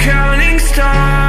counting stars.